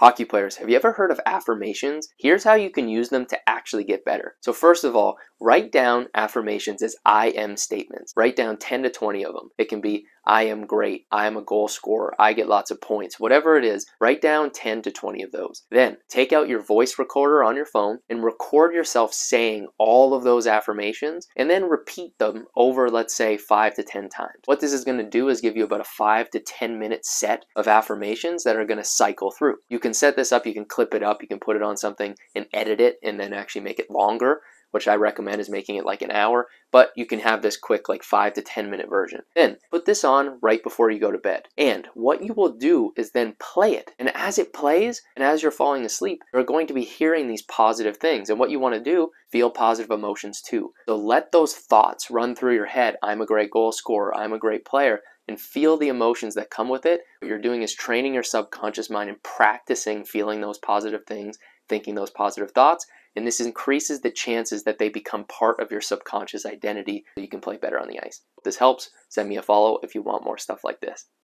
Hockey players, have you ever heard of affirmations? Here's how you can use them to actually get better. So, first of all, write down affirmations as I am statements. Write down 10 to 20 of them. It can be I am great, I am a goal scorer, I get lots of points, whatever it is, write down 10 to 20 of those. Then take out your voice recorder on your phone and record yourself saying all of those affirmations and then repeat them over, let's say, 5 to 10 times. What this is going to do is give you about a 5 to 10 minute set of affirmations that are going to cycle through. You can set this up, you can clip it up, you can put it on something and edit it and then actually make it longer which I recommend is making it like an hour, but you can have this quick, like five to 10 minute version. Then put this on right before you go to bed. And what you will do is then play it. And as it plays and as you're falling asleep, you're going to be hearing these positive things. And what you want to do, feel positive emotions too. So let those thoughts run through your head. I'm a great goal scorer. I'm a great player and feel the emotions that come with it. What you're doing is training your subconscious mind and practicing feeling those positive things, thinking those positive thoughts, and this increases the chances that they become part of your subconscious identity so you can play better on the ice. If this helps, send me a follow if you want more stuff like this.